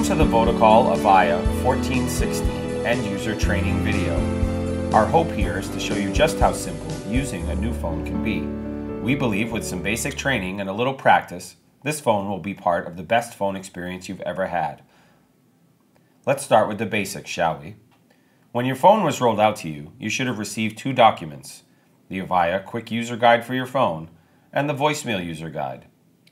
Welcome to the Votacall Avaya 1416 end user training video. Our hope here is to show you just how simple using a new phone can be. We believe with some basic training and a little practice, this phone will be part of the best phone experience you've ever had. Let's start with the basics, shall we? When your phone was rolled out to you, you should have received two documents the Avaya Quick User Guide for your phone and the Voicemail User Guide.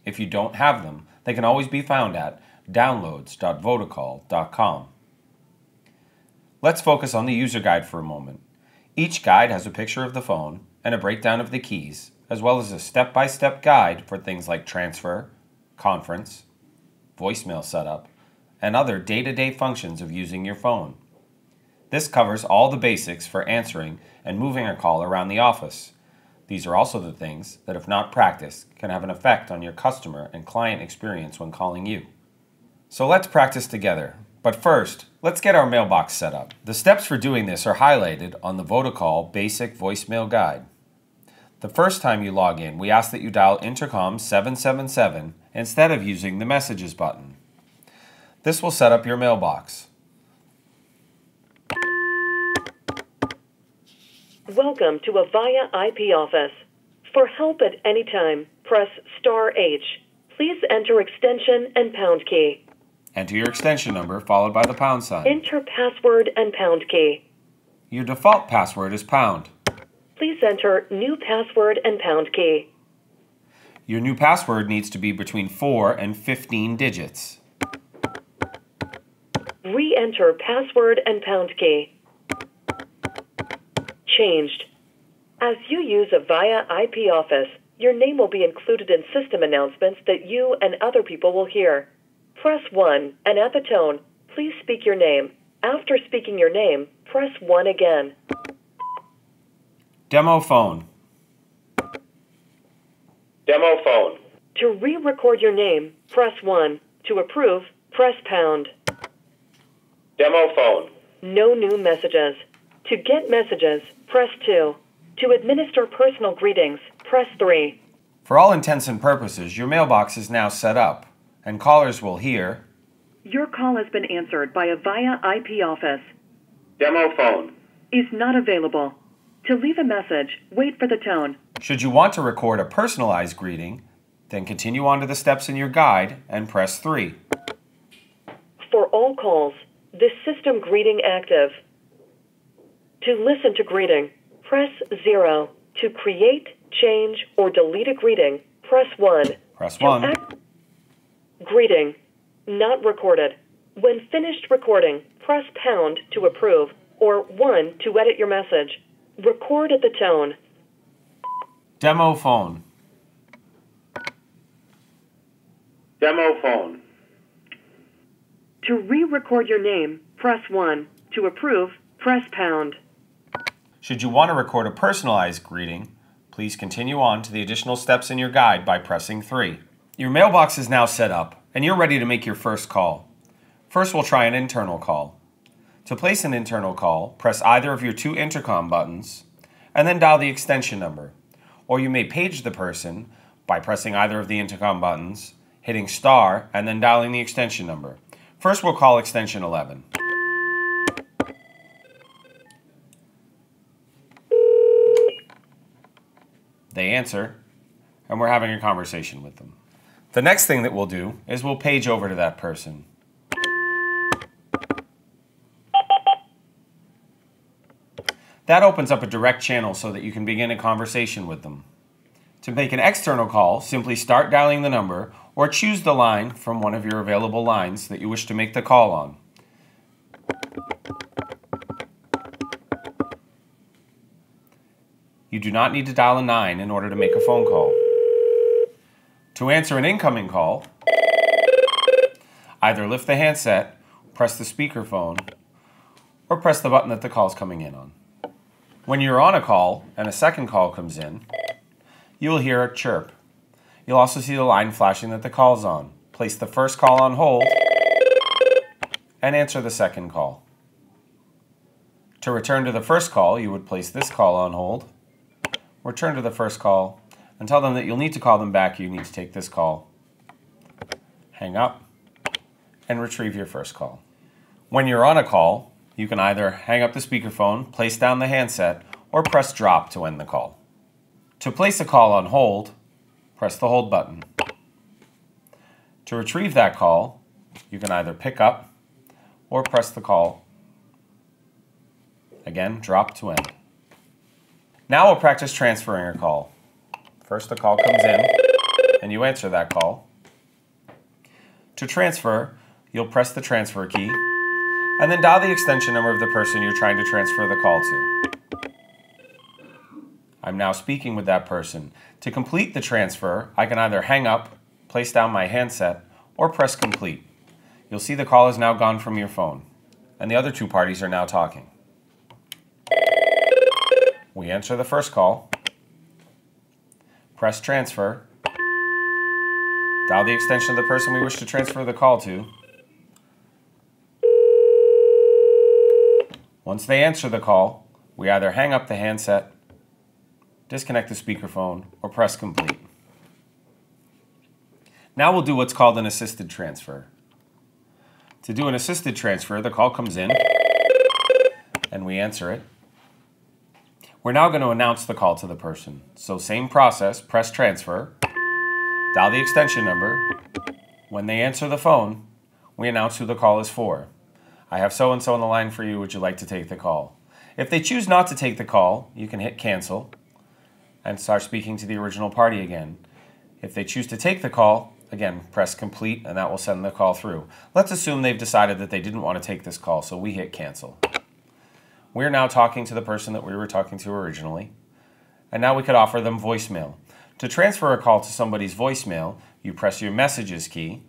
If you don't have them, they can always be found at downloads.votacall.com. Let's focus on the user guide for a moment. Each guide has a picture of the phone and a breakdown of the keys, as well as a step by step guide for things like transfer, conference, voicemail setup, and other day to day functions of using your phone. This covers all the basics for answering and moving a call around the office. These are also the things that, if not practiced, can have an effect on your customer and client experience when calling you. So let's practice together. But first, let's get our mailbox set up. The steps for doing this are highlighted on the Votacall Basic Voicemail Guide. The first time you log in, we ask that you dial Intercom 777 instead of using the Messages button. This will set up your mailbox. Welcome to Avaya IP office. For help at any time, press star H. Please enter extension and pound key. Enter your extension number followed by the pound sign. Enter password and pound key. Your default password is pound. Please enter new password and pound key. Your new password needs to be between 4 and 15 digits. Re-enter password and pound key. Changed. As you use Avaya IP Office, your name will be included in system announcements that you and other people will hear. Press 1, and at the tone, please speak your name. After speaking your name, press 1 again. Demo phone. Demo phone. To re record your name, press 1. To approve, press pound. Demo phone. No new messages. To get messages, press 2. To administer personal greetings, press 3. For all intents and purposes, your mailbox is now set up, and callers will hear Your call has been answered by Avaya IP Office. Demo phone. Is not available. To leave a message, wait for the tone. Should you want to record a personalized greeting, then continue on to the steps in your guide and press 3. For all calls, this system greeting active. To listen to greeting, press 0. To create, change, or delete a greeting, press 1. Press To 1. Act- greeting, not recorded. When finished recording, press pound to approve or 1 to edit your message. Record at the tone. Demo phone. Demo phone. To re record your name, press 1. To approve, press pound. Should you want to record a personalized greeting, please continue on to the additional steps in your guide by pressing 3. Your mailbox is now set up, and you're ready to make your first call. First, we'll try an internal call. To place an internal call, press either of your two intercom buttons and then dial the extension number. Or you may page the person by pressing either of the intercom buttons, hitting star, and then dialing the extension number. First, we'll call extension 11. They answer, and we're having a conversation with them. The next thing that we'll do is we'll page over to that person. That opens up a direct channel so that you can begin a conversation with them. To make an external call, simply start dialing the number or choose the line from one of your available lines that you wish to make the call on. You do not need to dial a 9 in order to make a phone call. To answer an incoming call, either lift the handset, press the speakerphone, or press the button that the call is coming in on. When you're on a call and a second call comes in, you will hear a chirp. You'll also see the line flashing that the call's on. Place the first call on hold and answer the second call. To return to the first call, you would place this call on hold, return to the first call, and tell them that you'll need to call them back. You need to take this call. Hang up, and retrieve your first call. When you're on a call, you can either hang up the speakerphone, place down the handset, or press drop to end the call. To place a call on hold, press the hold button. To retrieve that call, you can either pick up or press the call. Again, drop to end. Now we'll practice transferring a call. First, the call comes in, and you answer that call. To transfer, you'll press the transfer key, and then dial the extension number of the person you're trying to transfer the call to. I'm now speaking with that person. To complete the transfer, I can either hang up, place down my handset, or press complete. You'll see the call is now gone from your phone, and the other two parties are now talking. We answer the first call, press transfer, dial the extension of the person we wish to transfer the call to. Once they answer the call, we either hang up the handset, disconnect the speakerphone, or press complete. Now we'll do what's called an assisted transfer. To do an assisted transfer, the call comes in and we answer it. We're now going to announce the call to the person. So same process, press transfer, dial the extension number. When they answer the phone, we announce who the call is for. I have so and so on the line for you. Would you like to take the call? If they choose not to take the call, you can hit cancel and start speaking to the original party again. If they choose to take the call, again, press complete and that will send the call through. Let's assume they've decided that they didn't want to take this call, so we hit cancel. We're now talking to the person that we were talking to originally, and now we could offer them voicemail. To transfer a call to somebody's voicemail, you press your messages key,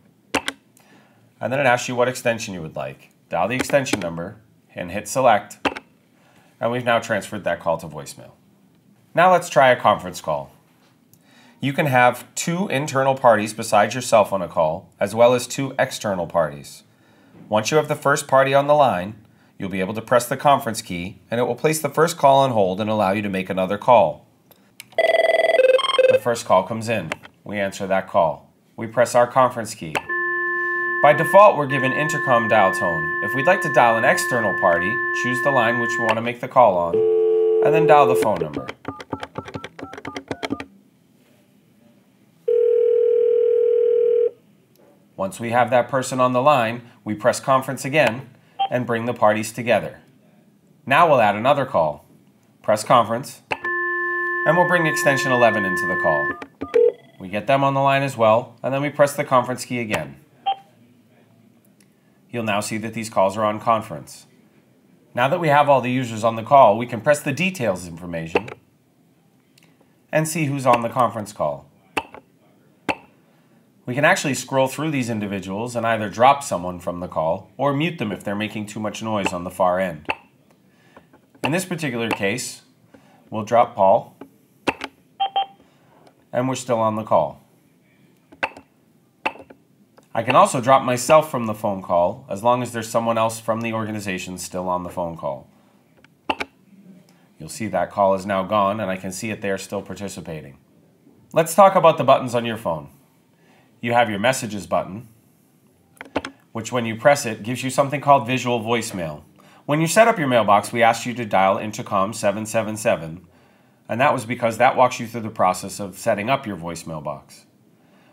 and then it asks you what extension you would like. Dial the extension number and hit select, and we've now transferred that call to voicemail. Now let's try a conference call. You can have two internal parties besides yourself on a call, as well as two external parties. Once you have the first party on the line, You'll be able to press the conference key, and it will place the first call on hold and allow you to make another call. The first call comes in. We answer that call. We press our conference key. By default, we're given intercom dial tone. If we'd like to dial an external party, choose the line which we want to make the call on, and then dial the phone number. Once we have that person on the line, we press conference again and bring the parties together. Now we'll add another call. Press conference, and we'll bring extension 11 into the call. We get them on the line as well, and then we press the conference key again. You'll now see that these calls are on conference. Now that we have all the users on the call, we can press the details information and see who's on the conference call. We can actually scroll through these individuals and either drop someone from the call or mute them if they're making too much noise on the far end. In this particular case, we'll drop Paul and we're still on the call. I can also drop myself from the phone call as long as there's someone else from the organization still on the phone call. You'll see that call is now gone and I can see it there still participating. Let's talk about the buttons on your phone you have your messages button, which when you press it gives you something called visual voicemail. When you set up your mailbox, we asked you to dial intercom 777, and that was because that walks you through the process of setting up your voicemail box.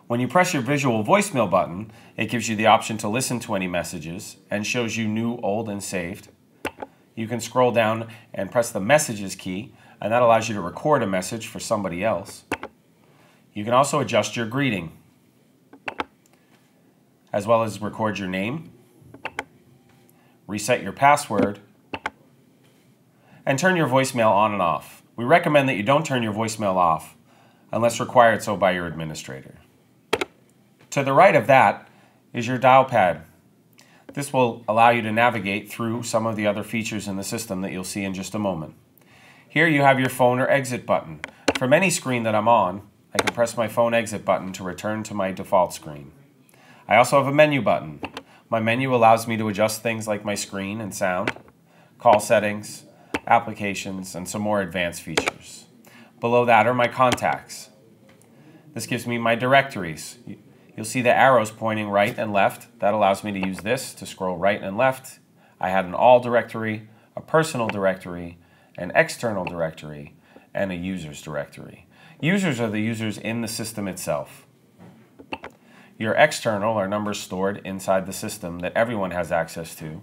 When you press your visual voicemail button, it gives you the option to listen to any messages and shows you new, old, and saved. You can scroll down and press the messages key, and that allows you to record a message for somebody else. You can also adjust your greeting as well as record your name, reset your password, and turn your voicemail on and off. We recommend that you don't turn your voicemail off unless required so by your administrator. To the right of that is your dial pad. This will allow you to navigate through some of the other features in the system that you'll see in just a moment. Here you have your phone or exit button. From any screen that I'm on, I can press my phone exit button to return to my default screen. I also have a menu button. My menu allows me to adjust things like my screen and sound, call settings, applications, and some more advanced features. Below that are my contacts. This gives me my directories. You'll see the arrows pointing right and left. That allows me to use this to scroll right and left. I had an all directory, a personal directory, an external directory, and a users directory. Users are the users in the system itself. Your external are numbers stored inside the system that everyone has access to.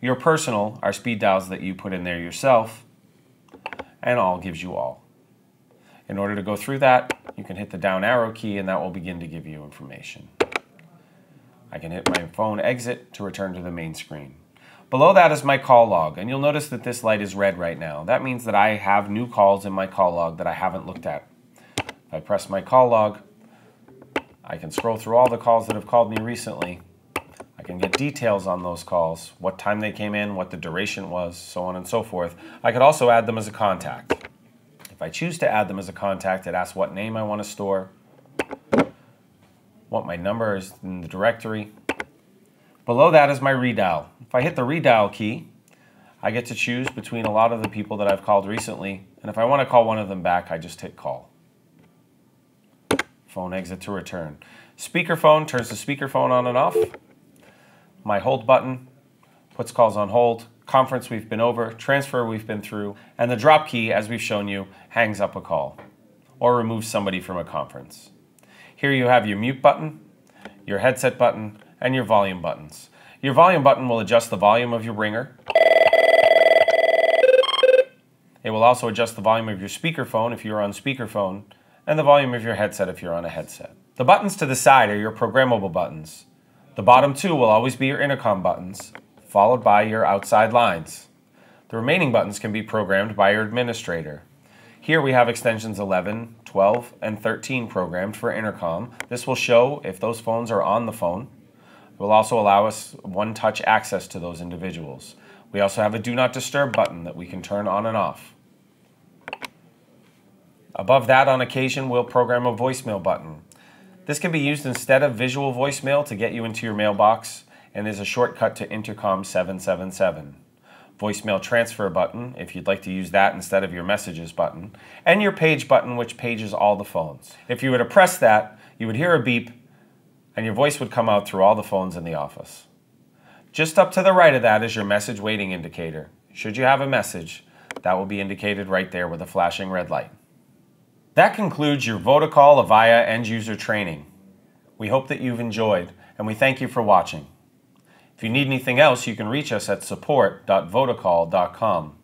Your personal are speed dials that you put in there yourself. And all gives you all. In order to go through that, you can hit the down arrow key and that will begin to give you information. I can hit my phone exit to return to the main screen. Below that is my call log, and you'll notice that this light is red right now. That means that I have new calls in my call log that I haven't looked at. If I press my call log, I can scroll through all the calls that have called me recently. I can get details on those calls, what time they came in, what the duration was, so on and so forth. I could also add them as a contact. If I choose to add them as a contact, it asks what name I want to store, what my number is in the directory. Below that is my redial. If I hit the redial key, I get to choose between a lot of the people that I've called recently, and if I want to call one of them back, I just hit call. Phone exit to return. Speakerphone turns the speakerphone on and off. My hold button puts calls on hold. Conference we've been over, transfer we've been through, and the drop key, as we've shown you, hangs up a call or removes somebody from a conference. Here you have your mute button, your headset button, and your volume buttons. Your volume button will adjust the volume of your ringer. It will also adjust the volume of your speakerphone if you're on speakerphone, and the volume of your headset if you're on a headset. The buttons to the side are your programmable buttons. The bottom two will always be your intercom buttons, followed by your outside lines. The remaining buttons can be programmed by your administrator. Here we have extensions 11, 12, and 13 programmed for intercom. This will show if those phones are on the phone. It will also allow us one-touch access to those individuals. We also have a Do Not Disturb button that we can turn on and off. Above that, on occasion, we'll program a voicemail button. This can be used instead of visual voicemail to get you into your mailbox and is a shortcut to Intercom 777 voicemail transfer button if you'd like to use that instead of your messages button, and your page button, which pages all the phones. If you were to press that, you would hear a beep and your voice would come out through all the phones in the office. Just up to the right of that is your message waiting indicator. Should you have a message, that will be indicated right there with a flashing red light. That concludes your Votacall Avaya end user training. We hope that you've enjoyed, and we thank you for watching. If you need anything else, you can reach us at support.votacall.com.